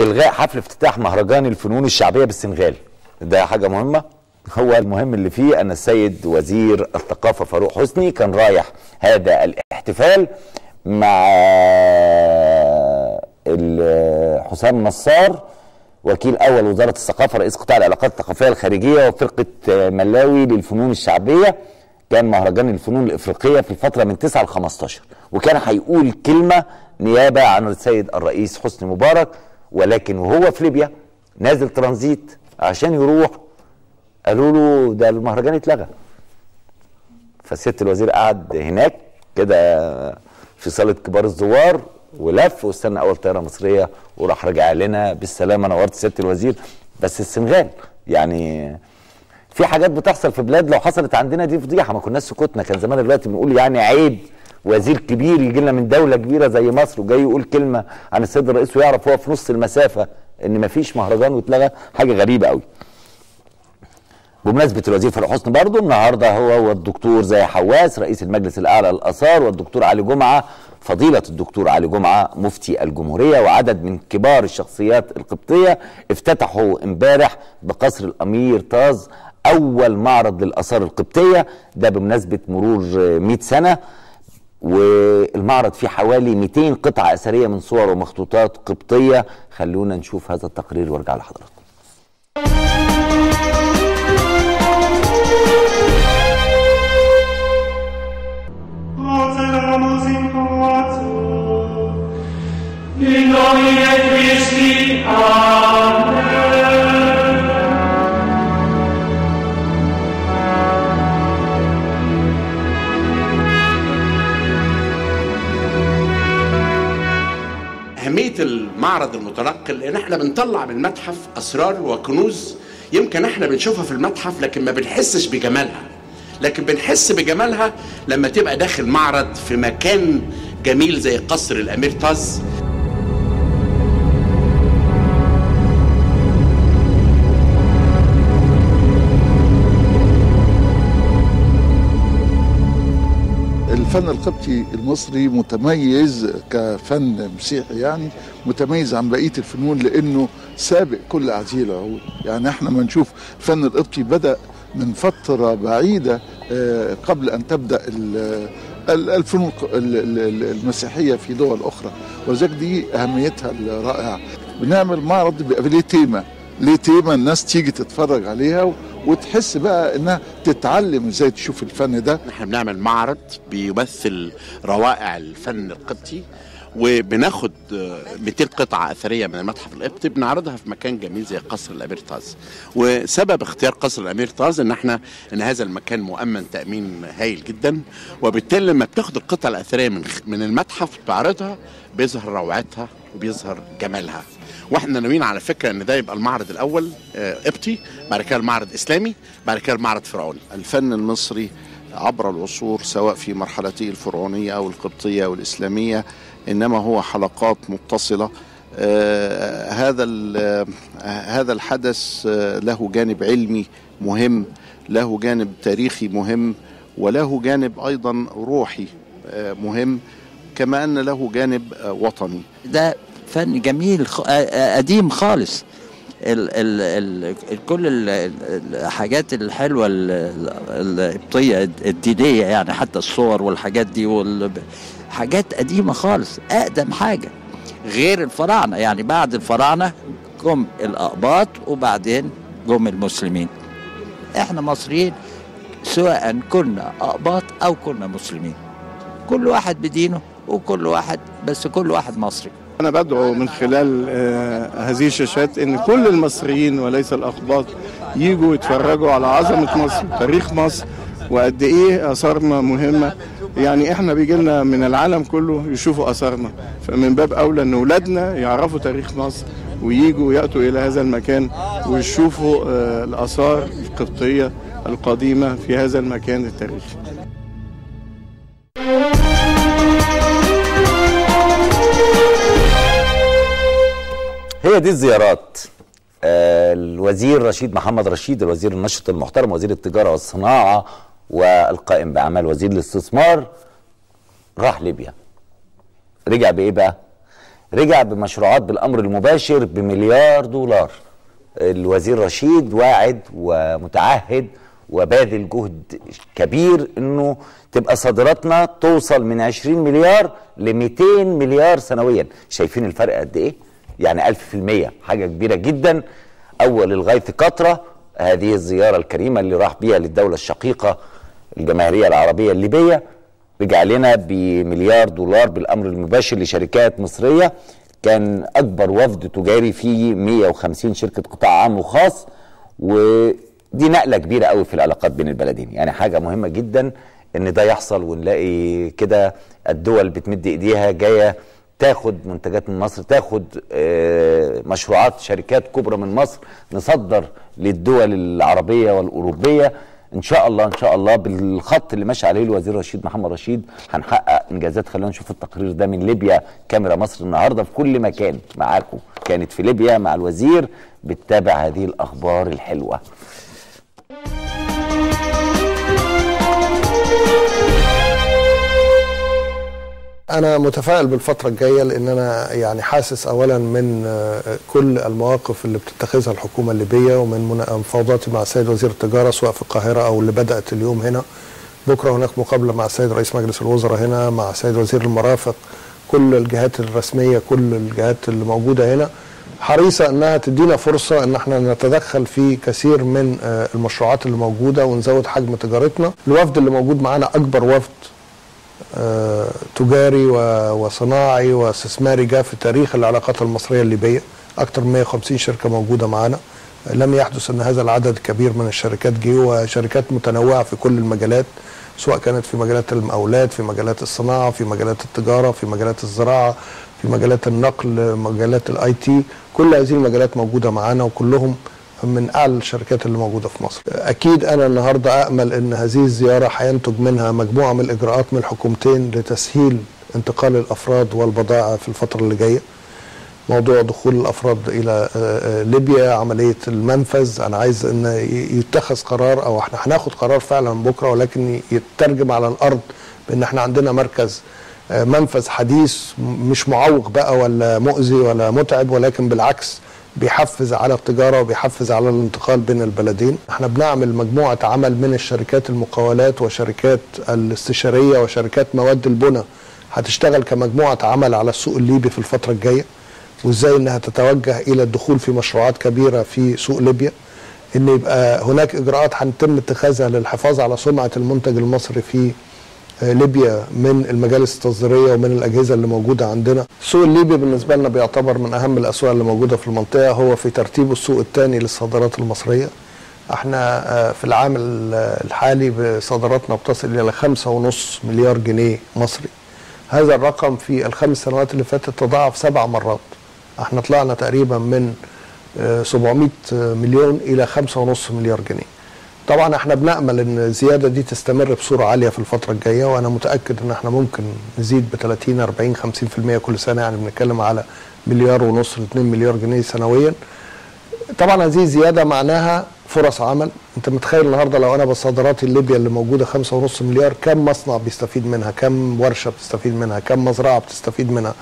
إلغاء حفل افتتاح مهرجان الفنون الشعبية بالسنغال. ده حاجة مهمة. هو المهم اللي فيه أن السيد وزير الثقافة فاروق حسني كان رايح هذا الاحتفال مع حسام نصار وكيل أول وزارة الثقافة رئيس قطاع العلاقات الثقافية الخارجية وفرقة ملاوي للفنون الشعبية. كان مهرجان الفنون الإفريقية في الفترة من 9 ل 15 وكان هيقول كلمة نيابة عن السيد الرئيس حسني مبارك ولكن وهو في ليبيا نازل ترانزيت عشان يروح قالوا له ده المهرجان اتلغى. فسيادة الوزير قعد هناك كده في صالة كبار الزوار ولف واستنى أول طيارة مصرية وراح رجع لنا بالسلامة. نورت سيادة الوزير بس السنغال يعني في حاجات بتحصل في بلاد لو حصلت عندنا دي فضيحة. ما كناش سكتنا كان زمان دلوقتي بنقول يعني عيب. وزير كبير يجي لنا من دولة كبيرة زي مصر وجاي يقول كلمة عن السيد الرئيس ويعرف هو في نص المسافة إن مفيش مهرجان واتلغى حاجة غريبة قوي بمناسبة الوزير فاروق حسني برضه النهارده هو والدكتور زي حواس رئيس المجلس الأعلى للآثار والدكتور علي جمعة فضيلة الدكتور علي جمعة مفتي الجمهورية وعدد من كبار الشخصيات القبطية افتتحوا امبارح بقصر الأمير طاز أول معرض للآثار القبطية. ده بمناسبة مرور 100 سنة. والمعرض فيه حوالي 200 قطعة أثرية من صور ومخطوطات قبطية. خلونا نشوف هذا التقرير وارجع لحضراتكم. Procedamos المعرض المتنقل إن إحنا بنطلع من المتحف أسرار وكنوز يمكن إحنا بنشوفها في المتحف لكن ما بنحسش بجمالها. لكن بنحس بجمالها لما تبقى داخل معرض في مكان جميل زي قصر الأمير طاز الفن القبطي المصري متميز كفن مسيحي يعني متميز عن بقية الفنون لأنه سابق كل هذه العهود. يعني إحنا ما نشوف الفن القبطي بدأ من فترة بعيدة آه، قبل أن تبدأ ال- ال- الفنون المسيحية في دول أخرى. ولذلك دي أهميتها الرائعة. بنعمل معرض بيبقى تيمه ليه تيمه الناس تيجي تتفرج عليها وتحس بقى إنها تتعلم إزاي تشوف الفن ده. إحنا بنعمل معرض بيمثل روائع الفن القبطي وبناخد آه، 200 قطعة أثرية من المتحف القبطي بنعرضها في مكان جميل زي قصر الأمير طاز. وسبب اختيار قصر الأمير طاز إن إحنا إن هذا المكان مؤمن تأمين هايل جدا وبالتالي لما بتاخد القطعة الأثرية من من المتحف تعرضها بيظهر روعتها وبيظهر جمالها. وإحنا ناويين على فكرة إن ده يبقى المعرض الأول آه، قبطي بعد كده المعرض اسلامي بعد كده المعرض فرعوني الفن المصري عبر العصور سواء في مرحلته الفرعونية أو القبطية أو الإسلامية إنما هو حلقات متصلة. آه هذا ال- آه هذا الحدث آه له جانب علمي مهم له جانب تاريخي مهم وله جانب أيضا روحي آه مهم كما أن له جانب آه وطني. ده فن جميل قديم خالص. ال ال ال كل ال- ال- الحاجات الحلوة ال- ال- القبطيه الدينية يعني حتى الصور والحاجات دي وال... حاجات قديمة خالص أقدم حاجة غير الفراعنة. يعني بعد الفراعنة جم الأقباط وبعدين جم المسلمين. إحنا مصريين سواء كنا أقباط أو كنا مسلمين. كل واحد بدينه وكل واحد بس كل واحد مصري. أنا بدعو من خلال آه، هذه الشاشات إن كل المصريين وليس الأقباط يجوا يتفرجوا على عظمة مصر تاريخ مصر وقد إيه آثارنا مهمة. يعني إحنا بيجي لنا من العالم كله يشوفوا آثارنا. فمن باب أولى إن أولادنا يعرفوا تاريخ مصر ويجوا يأتوا إلى هذا المكان ويشوفوا آه، الآثار القبطية القديمة في هذا المكان التاريخي. هي دي الزيارات. آه، الوزير رشيد محمد رشيد الوزير النشط المحترم وزير التجارة والصناعة والقائم بأعمال وزير الاستثمار راح ليبيا. رجع بإيه بقى؟ رجع بمشروعات بالأمر المباشر بمليار دولار. الوزير رشيد واعد ومتعهد وباذل جهد كبير إنه تبقى صادراتنا توصل من 20 مليار ل 200 مليار سنويا. شايفين الفرق قد إيه؟ يعني 1000% حاجة كبيرة جدا. أول الغيث قطرة هذه الزيارة الكريمة اللي راح بيها للدولة الشقيقة الجماهيرية العربية الليبية. رجع لنا بمليار دولار بالأمر المباشر لشركات مصرية. كان أكبر وفد تجاري فيه 150 شركة قطاع عام وخاص. ودي نقلة كبيرة قوي في العلاقات بين البلدين. يعني حاجة مهمة جدا إن ده يحصل ونلاقي كده الدول بتمد إيديها جاية تاخد منتجات من مصر تاخد آه، مشروعات شركات كبرى من مصر نصدر للدول العربية والأوروبية. إن شاء الله إن شاء الله بالخط اللي ماشي عليه الوزير رشيد محمد رشيد هنحقق إنجازات. خلينا نشوف التقرير ده من ليبيا. كاميرا مصر النهارده في كل مكان معاكم. كانت في ليبيا مع الوزير بتتابع هذه الأخبار الحلوة. أنا متفائل بالفترة الجاية لأن أنا يعني حاسس أولا من آه، كل المواقف اللي بتتخذها الحكومة الليبية ومن مفاوضاتي مع السيد وزير التجارة سواء في القاهرة أو اللي بدأت اليوم هنا. بكرة هناك مقابلة مع السيد رئيس مجلس الوزراء هنا مع السيد وزير المرافق كل الجهات الرسمية كل الجهات اللي موجودة هنا. حريصة أنها تدينا فرصة أن إحنا نتدخل في كثير من آه، المشروعات اللي موجودة ونزود حجم تجارتنا. الوفد اللي موجود معانا أكبر وفد تجاري وصناعي واستثماري جاء في تاريخ العلاقات المصرية الليبية. أكثر من 150 شركة موجودة معنا لم يحدث أن هذا العدد الكبير من الشركات جه وشركات متنوعة في كل المجالات سواء كانت في مجالات المقاولات في مجالات الصناعة في مجالات التجارة في مجالات الزراعة في مجالات النقل مجالات ال IT كل هذه المجالات موجودة معانا وكلهم من أعلى الشركات اللي موجودة في مصر. أكيد أنا النهارده امل إن هذه الزيارة هينتج منها مجموعة من الإجراءات من الحكومتين لتسهيل انتقال الأفراد والبضائع في الفترة اللي جاية. موضوع دخول الأفراد إلى آه، آه، ليبيا عملية المنفذ أنا عايز إن يتخذ قرار أو إحنا هناخد قرار فعلا بكرة ولكن يترجم على الأرض بإن إحنا عندنا مركز آه، منفذ حديث مش معوق بقى ولا مؤذي ولا متعب ولكن بالعكس بيحفز على التجارة وبيحفز على الانتقال بين البلدين. إحنا بنعمل مجموعة عمل من الشركات المقاولات وشركات الاستشارية وشركات مواد البنى. هتشتغل كمجموعة عمل على السوق الليبي في الفترة الجاية وازاي انها تتوجه إلى الدخول في مشروعات كبيرة في سوق ليبيا. ان يبقى هناك اجراءات هنتم اتخاذها للحفاظ على سمعة المنتج المصري في ليبيا من المجالس التصديرية ومن الأجهزة اللي موجودة عندنا. السوق الليبي بالنسبة لنا بيعتبر من أهم الأسواق اللي موجودة في المنطقة هو في ترتيبه السوق الثاني للصادرات المصرية. إحنا آه، في العام ال- الحالي صادراتنا بتصل إلى 5.5 مليار جنيه مصري. هذا الرقم في الخمس سنوات اللي فاتت تضاعف سبع مرات. إحنا طلعنا تقريبا من آه، 700 مليون إلى 5.5 مليار جنيه. طبعا إحنا بنأمل إن الزيادة دي تستمر بصورة عالية في الفترة الجاية وأنا متأكد إن إحنا ممكن نزيد ب 30 40 50% كل سنة. يعني بنتكلم على مليار ونص ل 2 مليار جنيه سنويا. طبعا هذه الزيادة معناها فرص عمل. أنت متخيل النهارده لو أنا بصادراتي ليبيا اللي موجودة 5.5 مليار كم مصنع بيستفيد منها؟ كم ورشة بتستفيد منها؟ كم مزرعة بتستفيد منها؟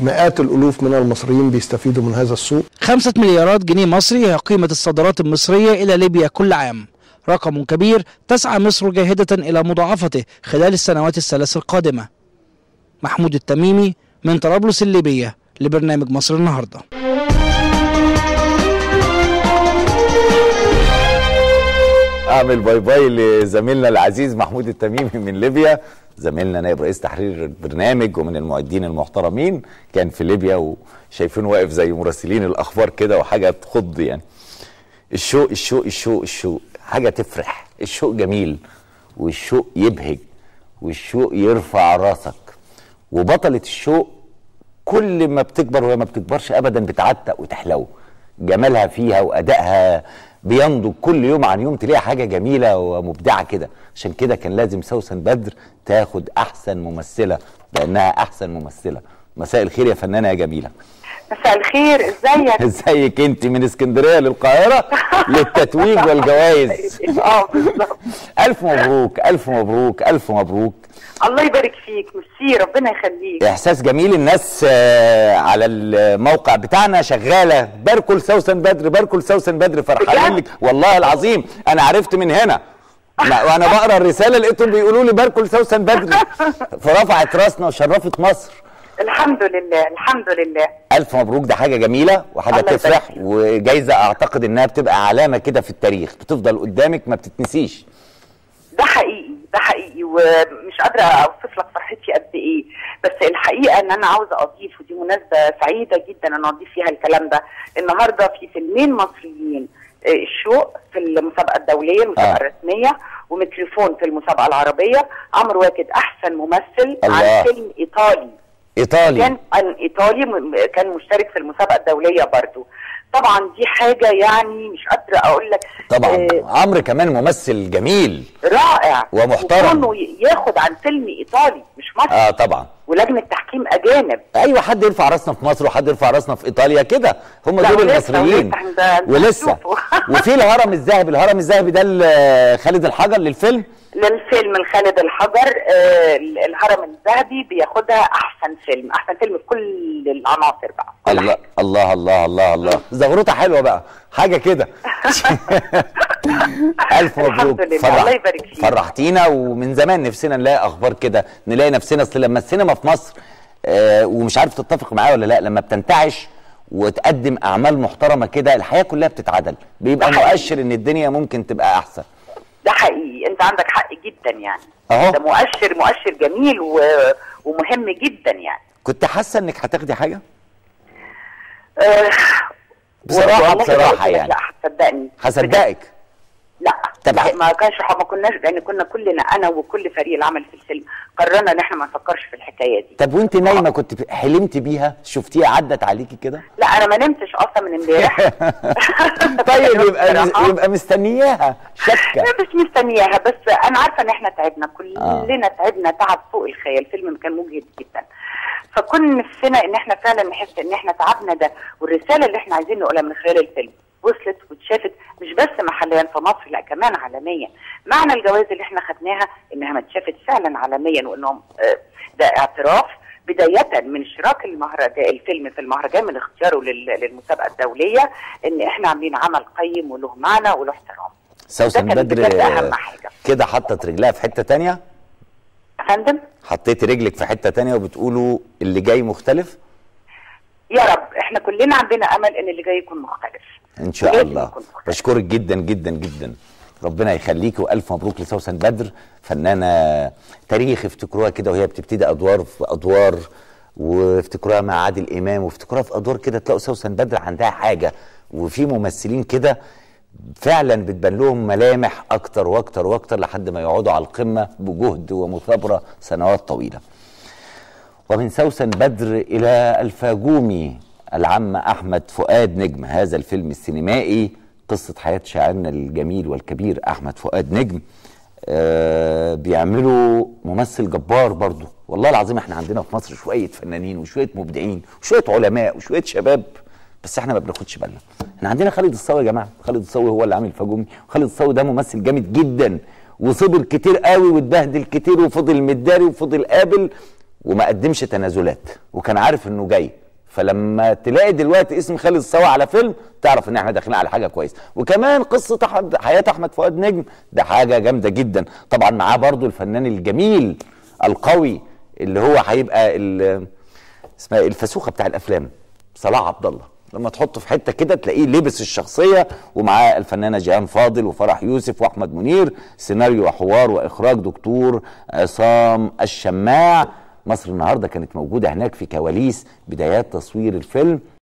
مئات الألوف من المصريين بيستفيدوا من هذا السوق. خمسة مليارات جنيه مصري هي قيمة الصادرات المصرية إلى ليبيا كل عام. رقم كبير تسعى مصر جاهدة إلى مضاعفته خلال السنوات الثلاث القادمة. محمود التميمي من طرابلس الليبية لبرنامج مصر النهارده. أعمل bye bye لزميلنا العزيز محمود التميمي من ليبيا. زميلنا نائب رئيس تحرير البرنامج ومن المعدين المحترمين كان في ليبيا وشايفينه واقف زي مراسلين الأخبار كده وحاجة تخض يعني. الشوق الشوق الشوق الشوق. حاجة تفرح. الشوق جميل والشوق يبهج والشوق يرفع راسك. وبطلة الشوق كل ما بتكبر وهي ما بتكبرش ابدا بتعتق وتحلو. جمالها فيها وأدائها بينضج كل يوم عن يوم تلاقي حاجة جميلة ومبدعة كده. عشان كده كان لازم سوسن بدر تاخد أحسن ممثلة لأنها أحسن ممثلة. مساء الخير يا فنانة يا جميلة. مساء الخير ازيك؟ ازيك انت من اسكندرية للقاهرة للتتويج والجوائز. آه بالظبط ألف مبروك ألف مبروك ألف مبروك. الله يبارك فيك ميرسي ربنا يخليك. إحساس جميل الناس آه، على الموقع بتاعنا شغالة. باركوا لسوسن بدر باركوا لسوسن بدر فرحانين؟ لك. والله العظيم أنا عرفت من هنا. لا وأنا بقرأ الرسالة لقيتهم بيقولوا لي باركوا لسوسن بدر. فرفعت راسنا وشرفت مصر. الحمد لله الحمد لله ألف مبروك ده حاجة جميلة وحاجة تفرح. وجايزة أعتقد إنها بتبقى علامة كده في التاريخ بتفضل قدامك ما بتتنسيش ده حقيقي ده حقيقي ومش قادرة أوصف لك فرحتي قد إيه بس الحقيقة إن أنا عاوزة أضيف ودي مناسبة سعيدة جدا إن أضيف فيها الكلام ده النهارده في فيلمين مصريين آه، الشوق في المسابقة الدولية المسابقة آه. الرسمية وميكروفون في المسابقة العربية عمرو واكد أحسن ممثل الله. عن فيلم إيطالي ايطالي كان ايطالي كان مشترك في المسابقة الدولية برضو. طبعا دي حاجة يعني مش قادرة أقول لك طبعا. آه، عمرو كمان ممثل جميل. رائع. ومحترم. وكونه ياخد عن فيلم إيطالي مش مصري. آه طبعا. ولجنة تحكيم أجانب. أيوه حد يرفع راسنا في مصر وحد يرفع راسنا في إيطاليا كده. هم دول المصريين. ولسه ولسه. وفي الهرم الذهبي الهرم الذهبي ده خالد الحجر للفيلم. للفيلم الخالد الحجر آه ال- الهرم الذهبي بياخدها أحسن فيلم أحسن فيلم في كل العناصر بقى. الله. الله الله الله الله. زغروطة حلوة بقى. حاجة كده. ألف مبروك. الحمد لله، الله يبارك فيك. فرحتينا ومن زمان نفسنا نلاقي أخبار كده نلاقي نفسنا أصل لما السينما في مصر آه ومش عارف تتفق معايا ولا لا لما بتنتعش وتقدم أعمال محترمة كده الحياة كلها بتتعدل. بيبقى. مؤشر إن الدنيا ممكن تبقى أحسن. ده حقيقي. انت عندك حق جدا يعني. أهو. ده مؤشر مؤشر جميل و... ومهم جدا يعني. كنت حاسة إنك هتاخدي حاجة؟ بصراحة قلت لك يعني. لا هتصدقني. هصدقك. لا. طب ما كانش ما كناش لأن كنا كلنا أنا وكل فريق العمل في الفيلم. قررنا إن إحنا ما نفكرش في الحكاية دي. طب وأنت نايمة كنت ب- حلمت بيها؟ شفتيها عدت عليكي كده؟ لا أنا ما نمتش أصلا من امبارح. طيب يبقى. يبقى مستنياها. شكة. لا مش مستنياها بس أنا عارفة إن إحنا تعبنا. كلنا تعبنا تعب فوق الخيال. الفيلم كان مجهد جدا. فكنا نفسنا إن إحنا فعلا نحس إن إحنا تعبنا ده. والرسالة اللي إحنا عايزين نقولها من خلال الفيلم. وصلت واتشافت مش بس محليا في مصر لا كمان عالميا. معنى الجوائز اللي إحنا خدناها إنها ما اتشافت فعلا عالميا وإنهم آه، ده اعتراف بداية من اشتراك المهرجان الفيلم في المهرجان من اختياره لل- للمسابقة الدولية إن إحنا عاملين عمل قيم وله معنى وله احترام. سوسن بدر. كده حطت رجلها في حتة تانية؟ فندم؟ حطيتي رجلك في حتة تانية وبتقولوا اللي جاي مختلف؟ يا رب إحنا كلنا عندنا أمل إن اللي جاي يكون مختلف. إن شاء الله. بشكرك جدا جدا جدا. ربنا يخليكي وألف مبروك لسوسن بدر فنانة تاريخ افتكروها كده وهي بتبتدي أدوار في أدوار وافتكروها مع عادل إمام وافتكروها في أدوار كده تلاقوا سوسن بدر عندها حاجة. وفي ممثلين كده فعلا بتبان لهم ملامح أكتر وأكتر وأكتر لحد ما يقعدوا على القمة بجهد ومثابرة سنوات طويلة. ومن سوسن بدر إلى الفاجومي العم أحمد فؤاد نجم هذا الفيلم السينمائي قصة حياة شاعرنا الجميل والكبير أحمد فؤاد نجم. آه بيعملوا ممثل جبار برضه. والله العظيم إحنا عندنا في مصر شوية فنانين وشوية مبدعين وشوية علماء وشوية شباب بس إحنا ما بناخدش بالنا. إحنا عندنا خالد الصاوي يا جماعة. خالد الصاوي هو اللي عامل فاجومي خالد الصاوي ده ممثل جامد جدا وصبر كتير قوي واتبهدل كتير وفضل متداري وفضل قابل وما قدمش تنازلات وكان عارف إنه جاي. فلما تلاقي دلوقتي اسم خالد الصاوي على فيلم تعرف إن إحنا داخلين على حاجة كويسة. وكمان قصة حياة أحمد فؤاد نجم ده حاجة جامدة جدا. طبعا معاه برضو الفنان الجميل القوي اللي هو هيبقى اسمها إيه؟ الفسوخة بتاع الأفلام صلاح عبد الله. لما تحطه في حتة كده تلاقيه لبس الشخصية ومعاه الفنانة جيهان فاضل وفرح يوسف وأحمد منير سيناريو وحوار وإخراج دكتور عصام الشماع. مصر النهارده كانت موجودة هناك في كواليس بدايات تصوير الفيلم.